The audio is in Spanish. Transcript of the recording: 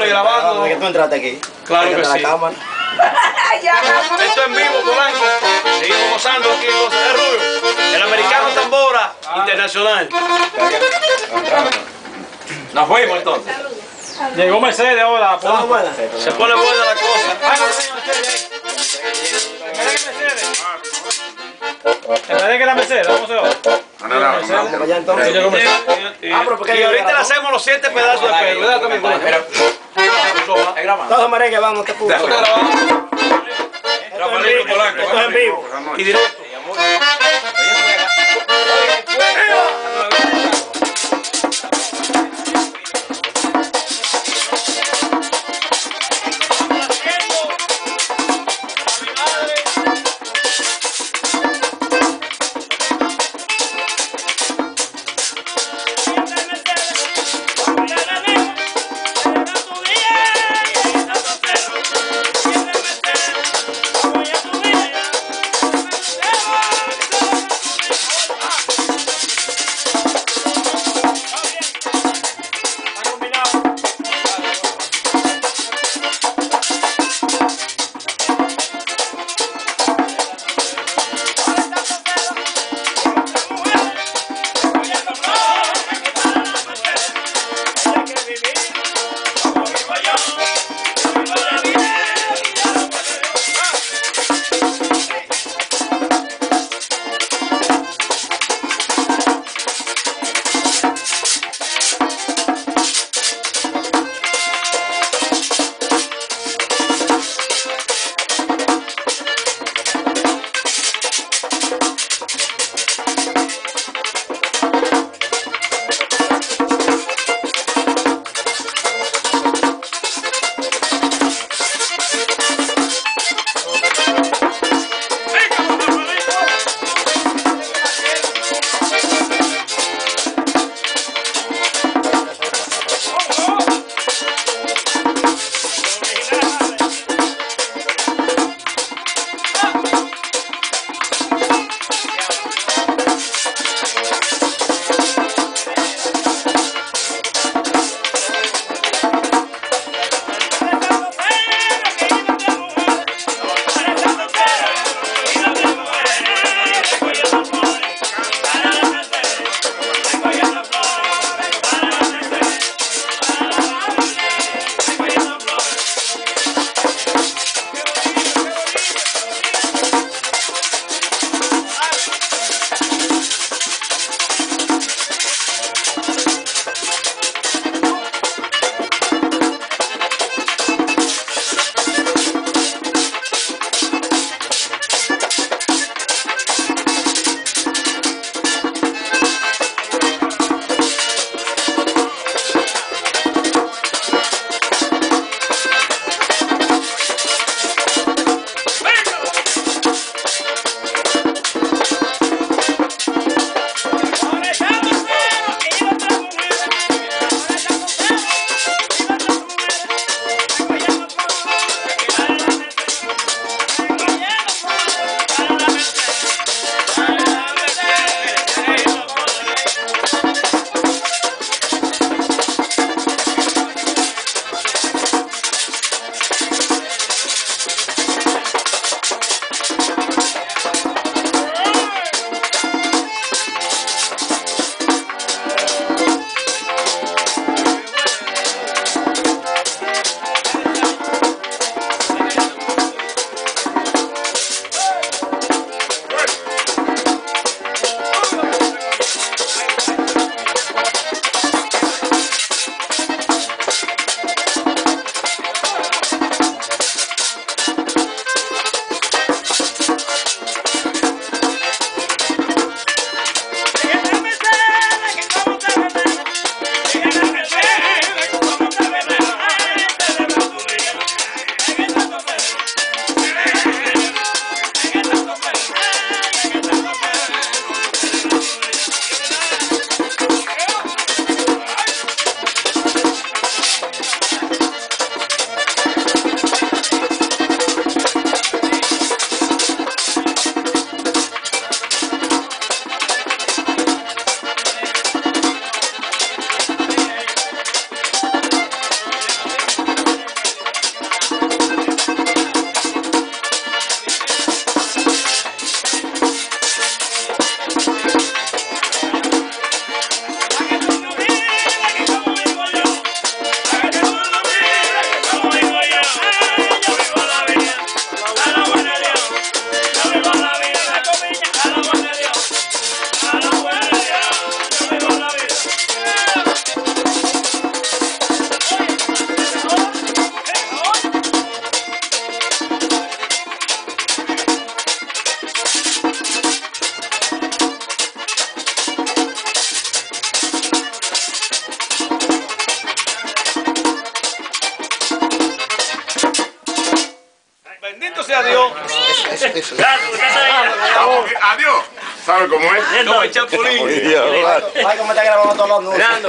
cámara y grabando. ¿Por qué tú entraste aquí? Claro que sí. la cámara. Esto en vivo, Polanco. Seguimos gozando aquí entonces. Es Rubio. El americano tambora internacional. Nos fuimos entonces. Llegó Mercedes ahora. Se pone buena la cosa. Ay, no, señor Mercedes. Mercedes. En vez de que la Mercedes, vamos a ver. Llegó Mercedes. Y, Ah, pero ¿por qué y ahorita le hacemos los siete pedazos de pelo. Todos merengue, vamos, te grabado. Rafaelito Polanco. Esto es en vivo. Y directo. Gracias a Dios. Eso, eso. Vamos, Adiós. ¿Sabe cómo es? Como el chapulín. Ay, cómo está grabando todos los nudos. Fernando.